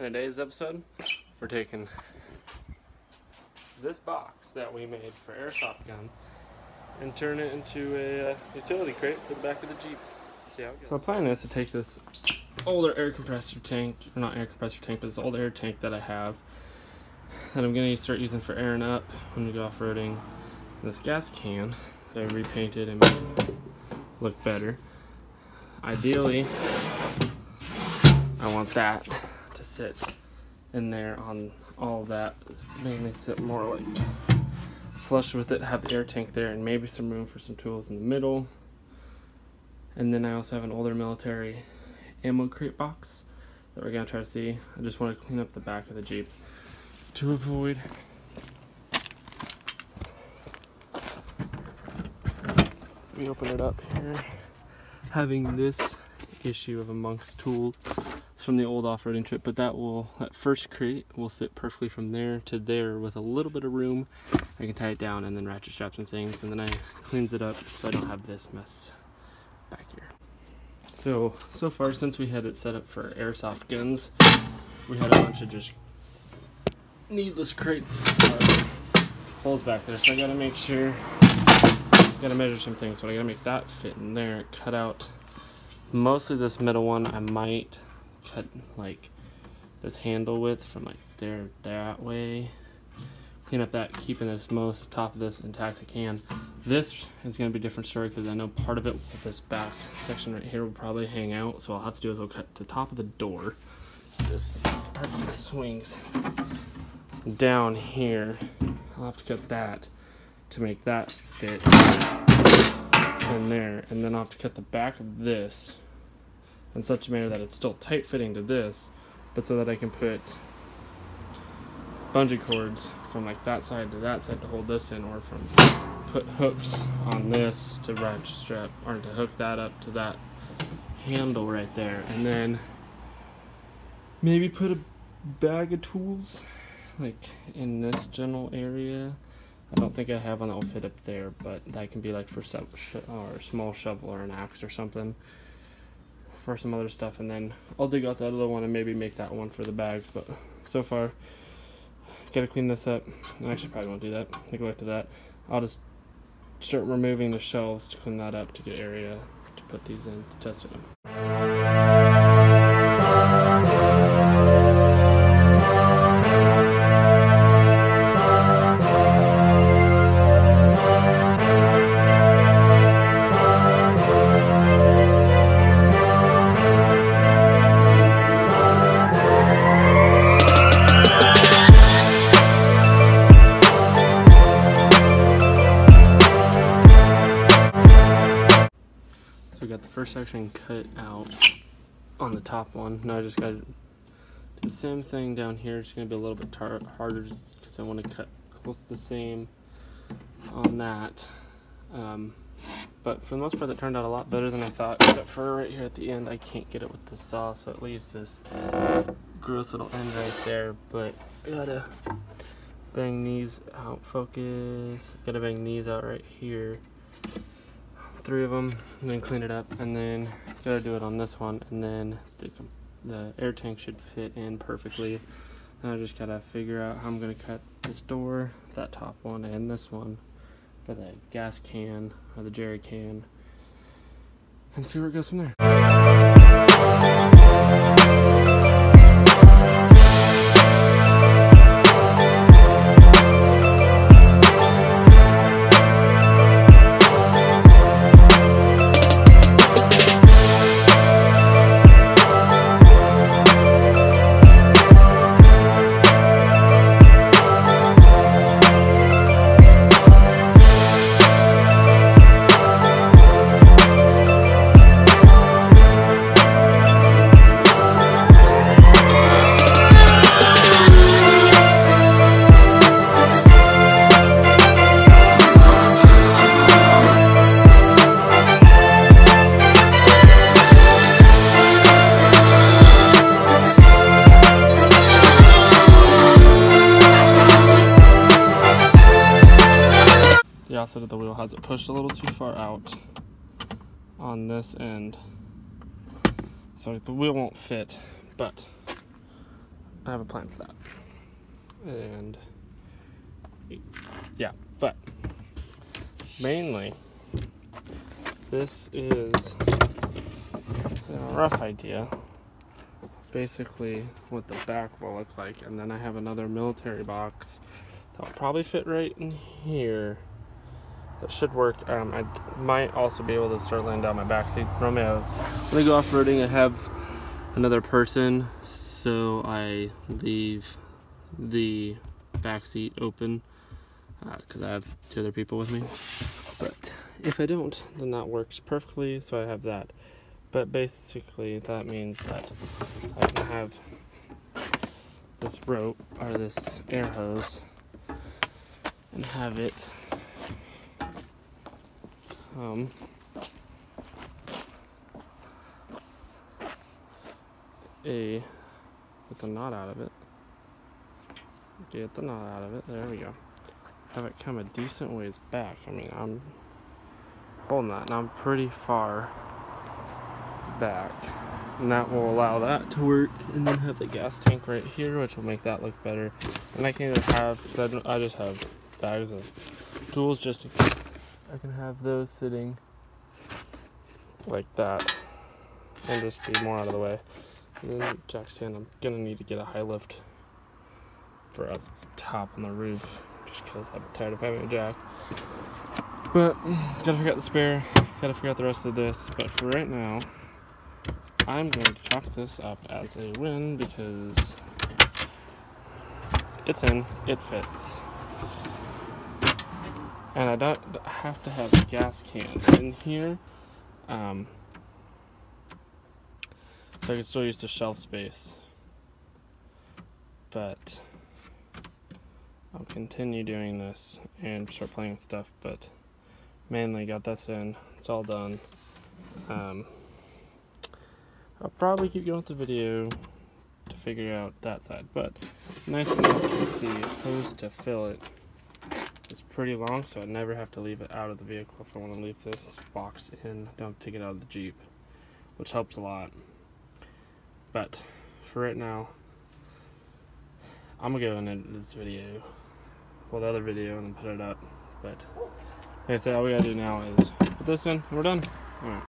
In today's episode, we're taking this box that we made for airsoft guns and turn it into a uh, utility crate for the back of the Jeep. See how it goes. So the plan is to take this older air compressor tank, or not air compressor tank, but this old air tank that I have that I'm going to start using for airing up when we go off-roading. This gas can that I repainted and made look better. Ideally, I want that sit in there on all that. Me sit more like flush with it, have the air tank there, and maybe some room for some tools in the middle. And then I also have an older military ammo crate box that we're gonna try to see. I just want to clean up the back of the Jeep to avoid we open it up here having this issue of amongst tools it's from the old off-roading trip but that will that first crate will sit perfectly from there to there with a little bit of room I can tie it down and then ratchet strap some things and then I cleans it up so I don't have this mess back here so so far since we had it set up for airsoft guns we had a bunch of just needless crates uh, holes back there so I gotta make sure gotta measure some things, but I gotta make that fit in there. Cut out mostly this middle one. I might cut like this handle width from like there that way. Clean up that, keeping this most top of this intact I can. This is gonna be a different story because I know part of it with this back section right here will probably hang out. So I'll have to do is I'll cut the top of the door. This part swings down here. I'll have to cut that to make that fit in there and then I'll have to cut the back of this in such a manner that it's still tight fitting to this but so that I can put bungee cords from like that side to that side to hold this in or from put hooks on this to ratchet strap or to hook that up to that handle right there. And then maybe put a bag of tools like in this general area. I don't think I have one that will fit up there, but that can be like for some or small shovel or an axe or something for some other stuff. And then I'll dig out that other one and maybe make that one for the bags. But so far, gotta clean this up. I actually probably won't do that. Neglect to that. I'll just start removing the shelves to clean that up to get area to put these in to test it. first section cut out on the top one. Now I just got the same thing down here. It's going to be a little bit harder because I want to cut close to the same on that. Um, but for the most part, it turned out a lot better than I thought, except for right here at the end, I can't get it with the saw, so it leaves this gross little end right there. But I gotta bang these out, focus. Gotta bang these out right here three of them and then clean it up and then gotta do it on this one and then the, the air tank should fit in perfectly. And I just gotta figure out how I'm gonna cut this door that top one and this one for the gas can or the jerry can and see where it goes from there opposite of the wheel has it pushed a little too far out on this end. So the wheel won't fit, but I have a plan for that. And yeah, but mainly this is a rough idea basically what the back will look like and then I have another military box that'll probably fit right in here that should work. Um, I might also be able to start laying down my back seat normally when I go off-roading I have another person so I leave the back seat open because uh, I have two other people with me. But if I don't then that works perfectly so I have that. But basically that means that I can have this rope or this air hose and have it come a with the knot out of it. Get the knot out of it. There we go. Have it come a decent ways back. I mean I'm holding that and I'm pretty far back. And that will allow that to work and then have the gas tank right here which will make that look better. And I can just have I just have bags of tools just in case I can have those sitting like that. And just be more out of the way. And then jack stand I'm gonna need to get a high lift for up top on the roof just because I'm tired of having a jack. But gotta figure out the spare gotta figure out the rest of this. But for right now I'm going to chalk this up as a win because it's in, it fits. And I don't have to have a gas can in here. Um, so I can still use the shelf space. But I'll continue doing this and start playing with stuff, but mainly got this in. It's all done. Um, I'll probably keep going with the video to figure out that side, but nice enough with the hose to fill it pretty long, so I never have to leave it out of the vehicle if I want to leave this box in. Don't take it out of the Jeep, which helps a lot. But for right now, I'm gonna go and edit this video, well, the other video, and then put it up. But like I said, all we gotta do now is put this in, we're done. All right.